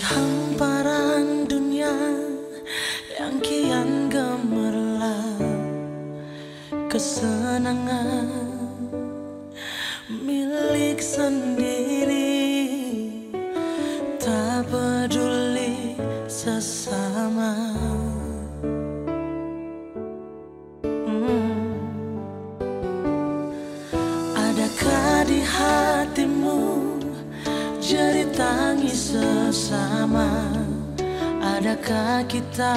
hamparan dunia yang kian gemerlap. Kesenangan milik sendiri jeri tangis sesama. Adakah kita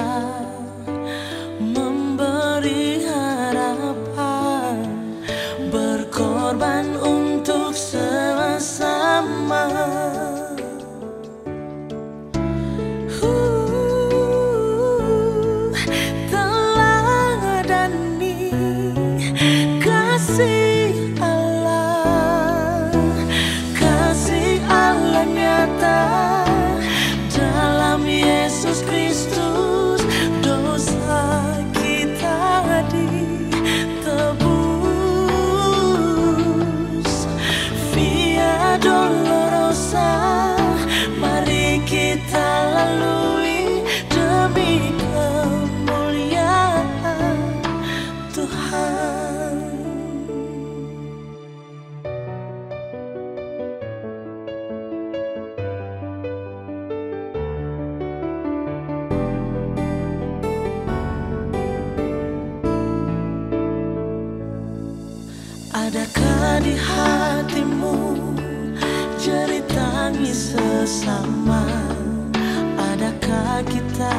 Adakah di hatimu jeri tangis sesama? Adakah kita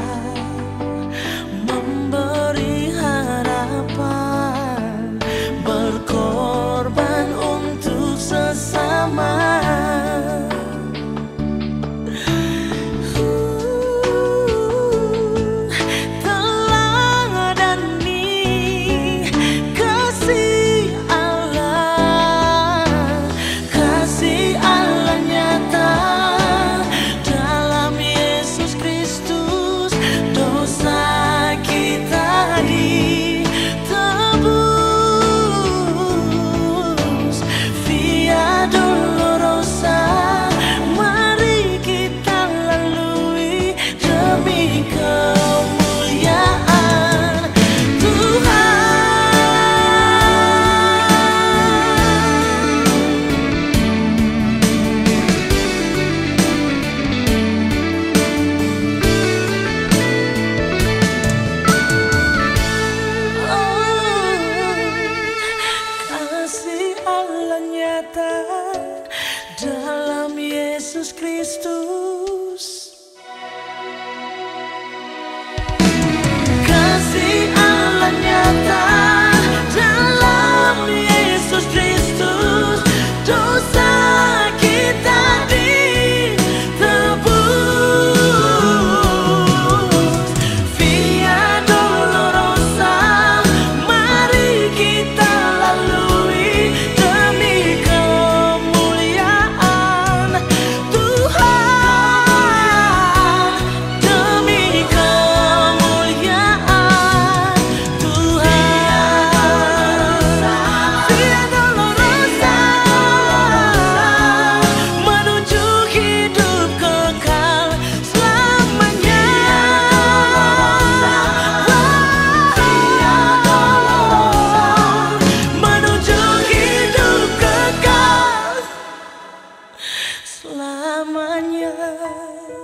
sky.